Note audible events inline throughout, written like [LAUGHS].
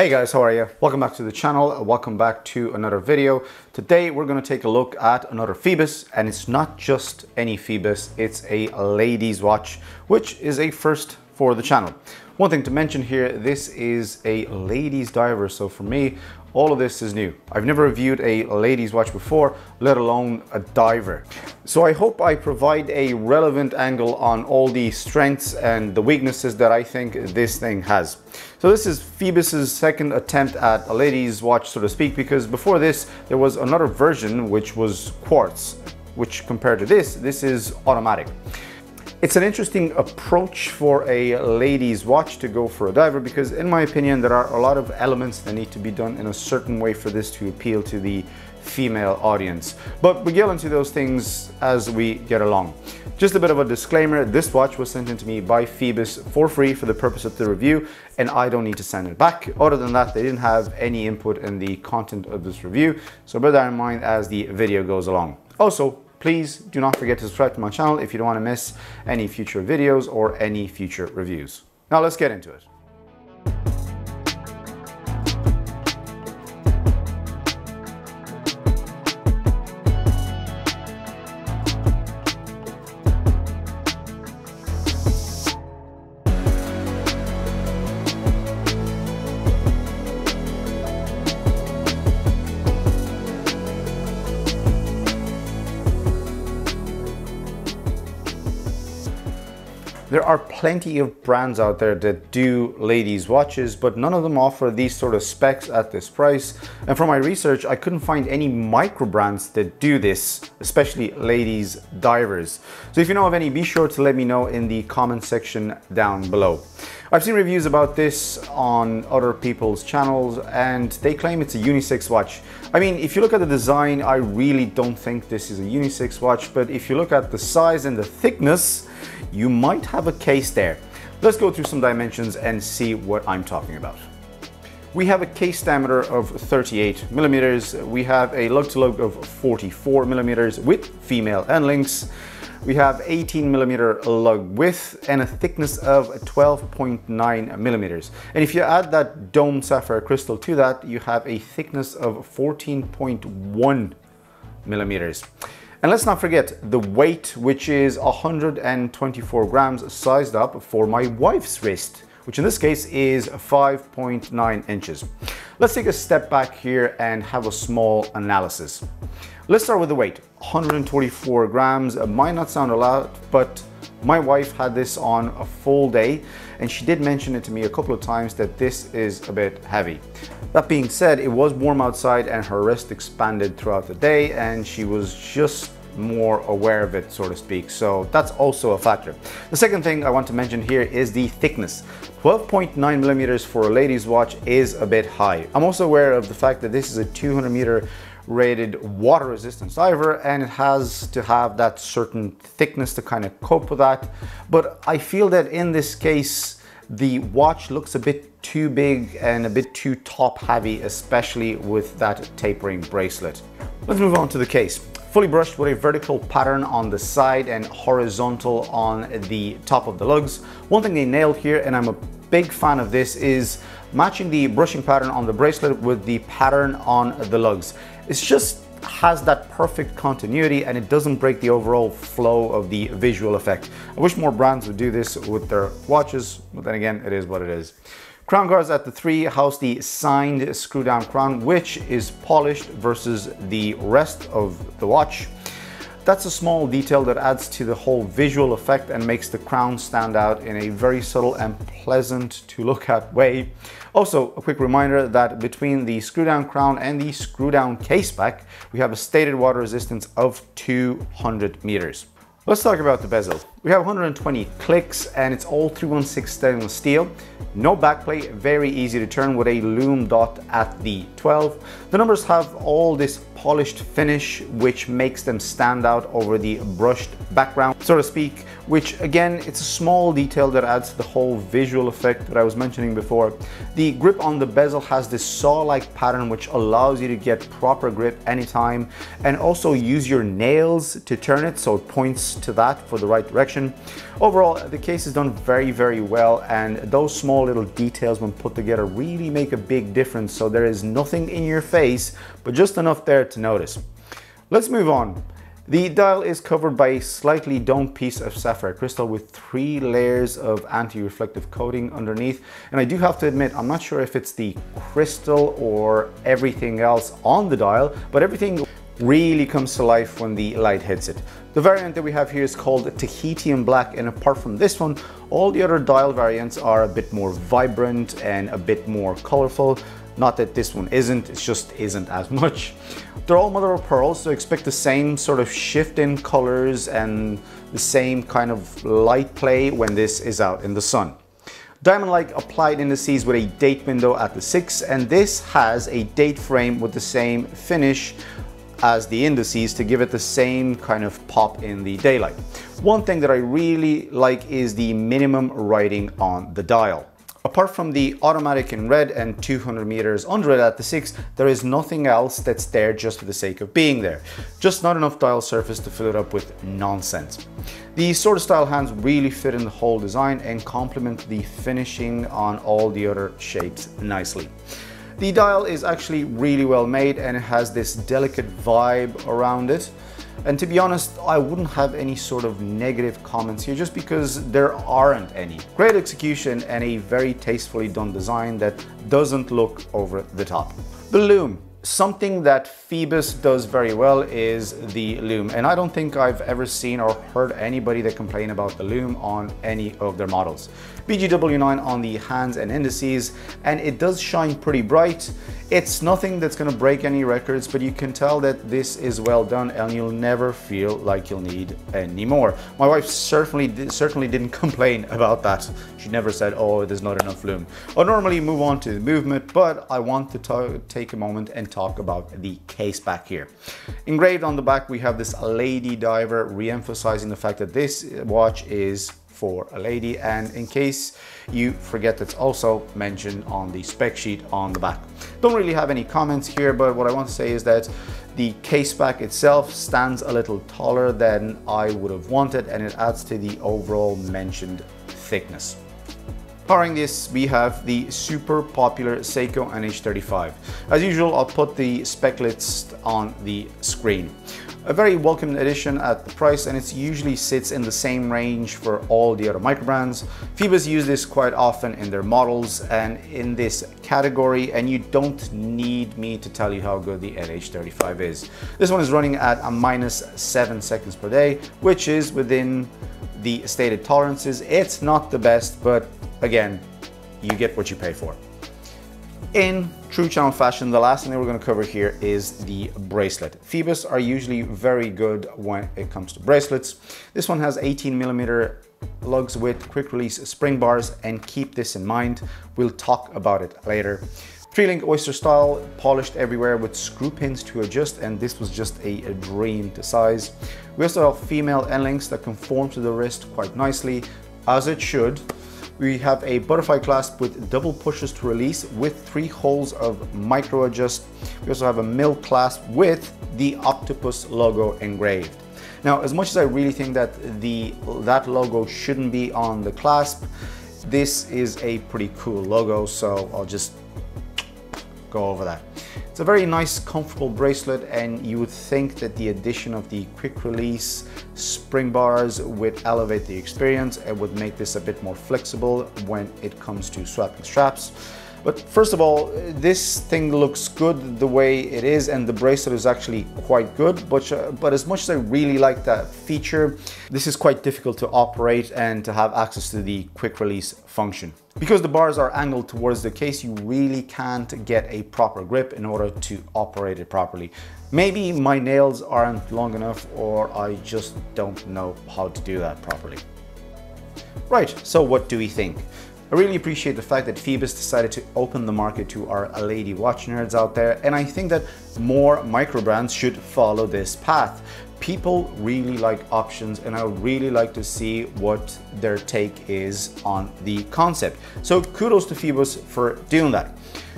Hey guys, how are you? Welcome back to the channel. And welcome back to another video. Today we're going to take a look at another Phoibos and it's not just any Phoibos, it's a ladies watch, which is a first for the channel. One thing to mention here, this is a ladies diver. So for me, all of this is new. I've never reviewed a ladies watch before, let alone a diver. So I hope I provide a relevant angle on all the strengths and the weaknesses that I think this thing has. So this is Phoibos's second attempt at a ladies watch, so to speak, because before this, there was another version which was quartz, which compared to this, this is automatic. It's an interesting approach for a ladies watch to go for a diver because in my opinion there are a lot of elements that need to be done in a certain way for this to appeal to the female audience. But we get into those things as we get along. Just a bit of a disclaimer, this watch was sent in to me by Phoibos for free for the purpose of the review and I don't need to send it back. Other than that, they didn't have any input in the content of this review, so bear that in mind as the video goes along. Also, Please do not forget to subscribe to my channel if you don't want to miss any future videos or any future reviews. Now let's get into it. There are plenty of brands out there that do ladies watches, but none of them offer these sort of specs at this price. And from my research, I couldn't find any micro brands that do this, especially ladies divers. So if you know of any, be sure to let me know in the comment section down below. I've seen reviews about this on other people's channels and they claim it's a unisex watch. I mean, if you look at the design, I really don't think this is a unisex watch, but if you look at the size and the thickness, you might have a case there. Let's go through some dimensions and see what I'm talking about. We have a case diameter of 38 millimeters. We have a lug to lug of 44 millimeters with female end links. We have 18 millimeter lug width and a thickness of 12.9 millimeters. And if you add that dome sapphire crystal to that, you have a thickness of 14.1 millimeters. And let's not forget the weight, which is 124 grams sized up for my wife's wrist, which in this case is 5.9 inches. Let's take a step back here and have a small analysis. Let's start with the weight, 124 grams. It might not sound a lot, but my wife had this on a full day and she did mention it to me a couple of times that this is a bit heavy. That being said, it was warm outside and her wrist expanded throughout the day and she was just more aware of it, so to speak. So that's also a factor. The second thing I want to mention here is the thickness. 12.9 millimeters for a lady's watch is a bit high. I'm also aware of the fact that this is a 200 meter rated water resistant diver and it has to have that certain thickness to kind of cope with that. But I feel that in this case, the watch looks a bit too big and a bit too top heavy, especially with that tapering bracelet. Let's move on to the case. Fully brushed with a vertical pattern on the side and horizontal on the top of the lugs. One thing they nailed here, and I'm a big fan of this, is matching the brushing pattern on the bracelet with the pattern on the lugs. It's just has that perfect continuity and it doesn't break the overall flow of the visual effect. I wish more brands would do this with their watches, but then again, it is what it is. Crown guards at the three house the signed screw down crown, which is polished versus the rest of the watch. That's a small detail that adds to the whole visual effect and makes the crown stand out in a very subtle and pleasant to look at way. Also, a quick reminder that between the screw down crown and the screw down case back, we have a stated water resistance of 200 meters. Let's talk about the bezel. We have 120 clicks and it's all 316 stainless steel. No backplate, very easy to turn with a lume dot at the 12. The numbers have all this polished finish which makes them stand out over the brushed background, so to speak, which again, it's a small detail that adds to the whole visual effect that I was mentioning before. The grip on the bezel has this saw-like pattern which allows you to get proper grip anytime and also use your nails to turn it so it points to that for the right direction. Overall, the case is done very, very well and those small little details when put together really make a big difference so there is nothing in your face, but just enough there to notice. Let's move on. The dial is covered by a slightly domed piece of sapphire crystal with three layers of anti-reflective coating underneath. And I do have to admit, I'm not sure if it's the crystal or everything else on the dial, but everything really comes to life when the light hits it. The variant that we have here is called Tahitian Black and apart from this one, all the other dial variants are a bit more vibrant and a bit more colorful. Not that this one isn't, it just isn't as [LAUGHS] much. They're all mother of pearl, so expect the same sort of shift in colors and the same kind of light play when this is out in the sun. Diamond Like applied indices with a date window at the 6 and this has a date frame with the same finish as the indices to give it the same kind of pop in the daylight. One thing that I really like is the minimum writing on the dial. Apart from the automatic in red and 200 meters under it at the 6, there is nothing else that's there just for the sake of being there. Just not enough dial surface to fill it up with nonsense. The sort of style hands really fit in the whole design and complement the finishing on all the other shapes nicely. The dial is actually really well made and it has this delicate vibe around it. And to be honest, I wouldn't have any sort of negative comments here just because there aren't any. Great execution and a very tastefully done design that doesn't look over the top. The Lume. Something that Phoibos does very well is the lume. and I don't think I've ever seen or heard anybody that complain about the lume on any of their models. BGW9 on the hands and indices and it does shine pretty bright. It's nothing that's gonna break any records, but you can tell that this is well done and you'll never feel like you'll need any more. My wife certainly certainly didn't [LAUGHS] complain about that. She never said, oh, there's not enough lume. I'll normally move on to the movement, but I want to take a moment and talk about the case back here. Engraved on the back, we have this lady diver, re-emphasizing the fact that this watch is for a lady and in case you forget that's also mentioned on the spec sheet on the back. Don't really have any comments here but what I want to say is that the case back itself stands a little taller than I would have wanted and it adds to the overall mentioned thickness. Powering this, we have the super popular Seiko NH35. As usual, I'll put the spec list on the screen. A very welcome addition at the price and it usually sits in the same range for all the other micro brands. Phoibos use this quite often in their models and in this category and you don't need me to tell you how good the NH35 is. This one is running at a minus 7 seconds per day which is within the stated tolerances. It's not the best but again you get what you pay for. In true channel fashion, the last thing that we're going to cover here is the bracelet. Phoibos are usually very good when it comes to bracelets. This one has 18 millimeter lugs with quick release spring bars and keep this in mind. We'll talk about it later. Three-link oyster style, polished everywhere with screw pins to adjust and this was just a, a dream to size. We also have female end links that conform to the wrist quite nicely, as it should. We have a butterfly clasp with double pushes to release with three holes of micro adjust. We also have a mill clasp with the octopus logo engraved. Now, as much as I really think that the that logo shouldn't be on the clasp, this is a pretty cool logo, so I'll just go over that. It's a very nice, comfortable bracelet, and you would think that the addition of the quick release spring bars would elevate the experience and would make this a bit more flexible when it comes to swapping straps. But first of all, this thing looks good the way it is and the bracelet is actually quite good. But, but as much as I really like that feature, this is quite difficult to operate and to have access to the quick release function. Because the bars are angled towards the case, you really can't get a proper grip in order to operate it properly. Maybe my nails aren't long enough or I just don't know how to do that properly. Right, so what do we think? I really appreciate the fact that Phoibos decided to open the market to our lady watch nerds out there, and I think that more micro brands should follow this path. People really like options, and I would really like to see what their take is on the concept. So kudos to Phoibos for doing that.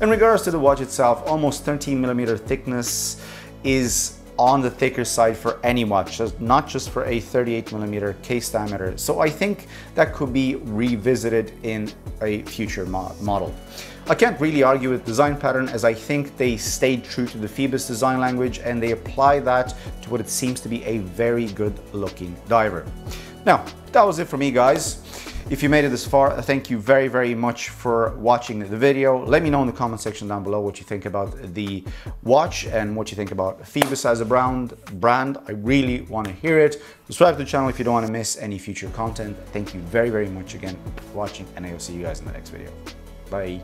In regards to the watch itself, almost 13 millimeter thickness is on the thicker side for any watch, not just for a 38 millimeter case diameter. So I think that could be revisited in a future model. I can't really argue with design pattern as I think they stayed true to the Phoibos design language and they apply that to what it seems to be a very good looking diver. Now, that was it for me guys. If you made it this far, thank you very, very much for watching the video. Let me know in the comment section down below what you think about the watch and what you think about Phoibos as a brand. brand. I really want to hear it. Subscribe to the channel if you don't want to miss any future content. Thank you very, very much again for watching and I will see you guys in the next video. Bye.